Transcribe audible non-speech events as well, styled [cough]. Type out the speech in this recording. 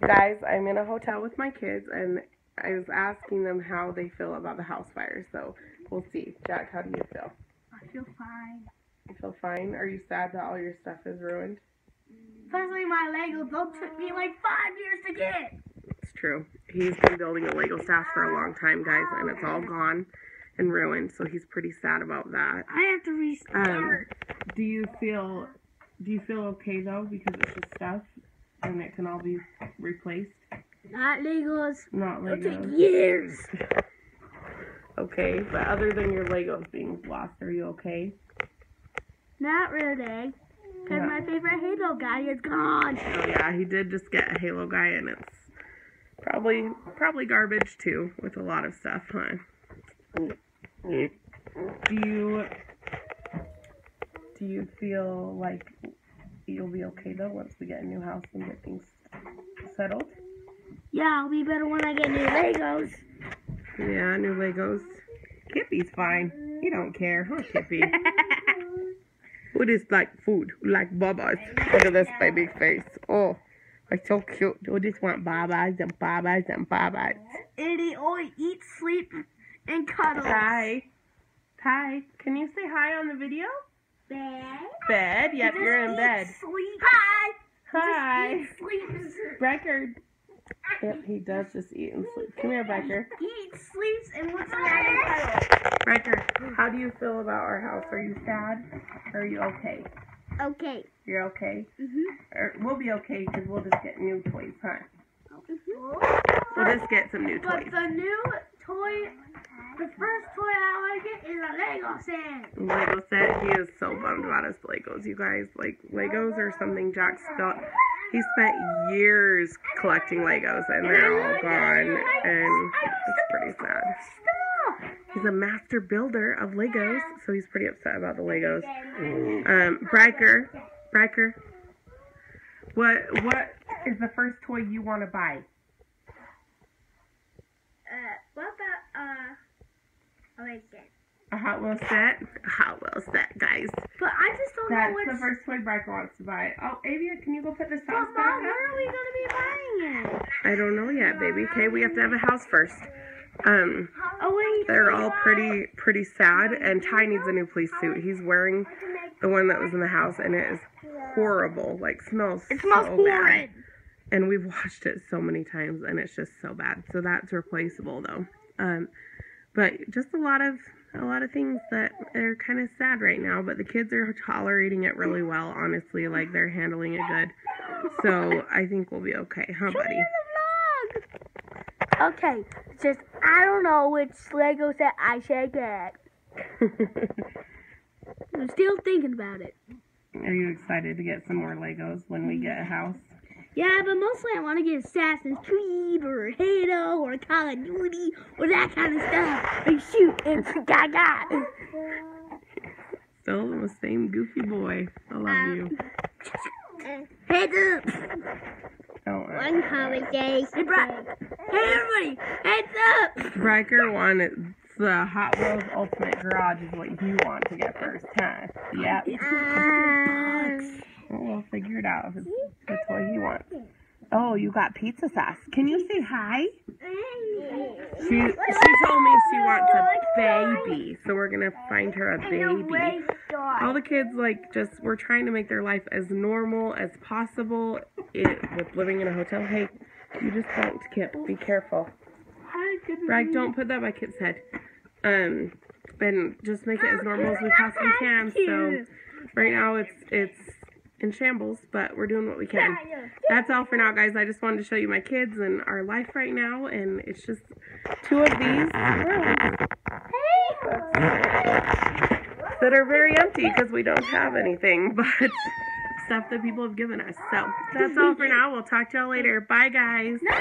Guys, I'm in a hotel with my kids, and I was asking them how they feel about the house fire. So we'll see. Jack, how do you feel? I feel fine. You feel fine? Are you sad that all your stuff is ruined? Especially my Legos. Those took me like five years to get. It's true. He's been building a Lego stash for a long time, guys, and it's all gone and ruined. So he's pretty sad about that. I have to restart. Um, do you feel do you feel okay though because it's just stuff and it can all be replaced? Not Legos. Not It'll take Legos. years. [laughs] Okay, but other than your Legos being lost, are you okay? Not really. Because my favorite Halo guy is gone. Oh yeah, he did just get a Halo guy, and it's probably probably garbage too with a lot of stuff, huh? Do you do you feel like you'll be okay though once we get a new house and get things settled? Yeah, I'll be better when I get new Legos. Yeah, new Legos. Kippy's fine. He don't care, huh, Kippy? [laughs] Food is like food, like Bubba's. Look at this baby face. Oh, it's so cute. You just want Bubba's and Bubba's and and he only eats, sleep, and cuddle. Hi. Hi. Can you say hi on the video? Bed. Bed? Yep, you're in bed. Sleep. Hi. Hi. Brecker. Yep, he does just eat and sleep. Come here, Brecker. He eats, sleeps, and looks around cuddles. Brecker, how do you feel about our house? Are you sad? Or are you okay? Okay. You're okay? Mhm. Or we'll be okay because we'll just get new toys, huh? Mhm. We'll just get some new But toys. the new toy, the first toy I want to get is a Lego set. He is so bummed about his Legos, you guys. Like, Legos are something Jack spent. He spent years collecting Legos, and they're all gone, and it's pretty sad. He's a master builder of Legos, so he's pretty upset about the Legos. Um, Briker, Briker, what what is the first toy you want to buy? Uh, what about, uh, Lego set? A Hot Wheels set? A Hot Wheels set, guys. But I just don't That's know which. the first toy Briker wants to buy. Oh, Avia, can you go put this But house back Mom, up? where are we gonna be buying it? I don't know yet, baby. Okay, we have to have a house first. Um, Oh wait. they're all pretty pretty sad, and Ty needs a new police suit. He's wearing the one that was in the house, and it is horrible. Like smells. It smells so horrid. Bad. And we've washed it so many times, and it's just so bad. So that's replaceable though. Um, but just a lot of a lot of things that are kind of sad right now. But the kids are tolerating it really well. Honestly, like they're handling it good. So I think we'll be okay, huh, buddy? in the vlog. Okay, just I don't know which Lego set I should get. [laughs] I'm still thinking about it. Are you excited to get some more Legos when we get a house? Yeah, but mostly I want to get Assassin's Creed or Halo or Call of Duty or that kind of stuff. And shoot and gaga. [laughs] Still the same goofy boy. I love you. [laughs] Heads up. Oh, uh, One holiday. Hey, Bri- hey everybody, heads up. Riker wanted the Hot Wheels Ultimate Garage is what you want to get first, huh? Yep. It's um, We'll figure it out if it's the toy he wants. Oh, you got pizza sauce. Can you say hi? She she told me she wants a baby, so we're gonna find her a baby. All the kids like just we're trying to make their life as normal as possible. It with living in a hotel. Hey, you just don't Kip. Be careful. Bragg, don't put that by Kip's head. Um, and just make it as normal as we possibly can. So right now it's it's in shambles, but we're doing what we can. That's all for now, guys. I just wanted to show you my kids and our life right now, and it's just two of these that are very empty because we don't have anything [laughs] but stuff that people have given us. So that's all for now. We'll talk to y'all later. Bye, guys. No.